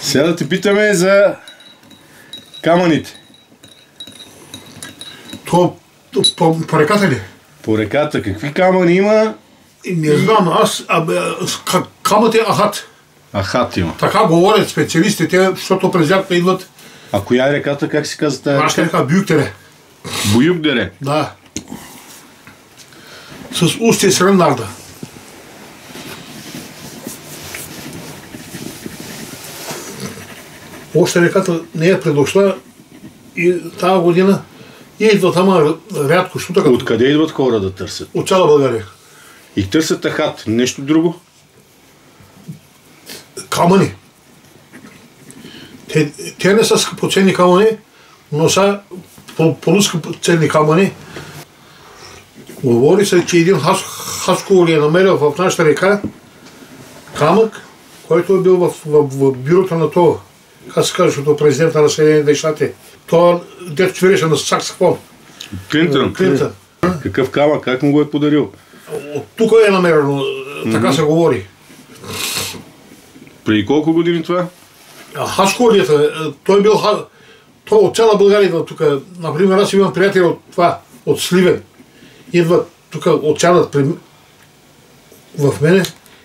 Сега да те питаме за камъните. То, то, то по реката ли? По реката. Какви камъни има? Не знам. Аз абе, камът е Ахат. Ахат има. Така говорят специалистите, защото през лятата идват. А коя е реката? Как се казва тази река? Нашата река Бюктере. Буюкдере? Да. С устие срен нарда. Още реката не е предошла и тази година и идва там рядко, защото като Откъде идват хора да търсят? от цяла България. И търсят ахат. Нещо друго? камъни. Те, те не са скъпоценни камъни, но са по- полускъпоценни камъни. Говори се, че един хас, хаско ли е намерил в нашата река камък, който е бил в, в, в бюрото на това, как се като президента на Съединените щати. Това дето свиреше на саксофон. Клинтън. Клинтън. Какъв камък? Как му го е подарил? От тук е намерено, така се говори. Преди колко години това? Хасковията, е, той бил той от цяла България тук. Например, аз имам приятели от това, от Сливен. Идват тук, отсядат при... в мене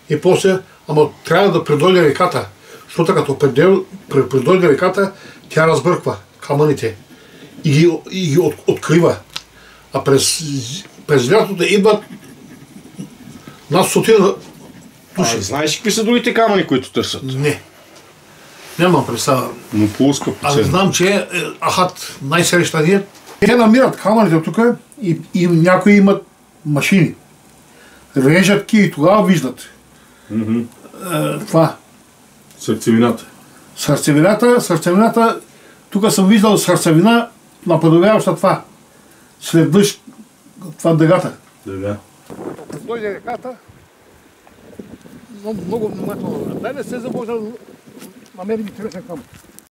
и после, ама трябва да предойде реката. Защото като предел, предойде реката, тя разбърква камъните и ги, и ги от, открива. А през, през лятото идват над стотина А, знаеш какви са другите камъни, които търсят? Не. Нямам представа. Но по-скъпо Аз знам, че е, Ахат най-срещаният. Те намират камъните тук и, и някои имат машини. Режат ки и тогава виждат. Е, това. Сърцевината. Сърцевината, сърцевината, тук съм виждал сърцевина, наподобяваща това. След дъжд, това дъгата. Да, Дойде реката, много, много внимателно. Дай не се забожда, намерим интересен камък.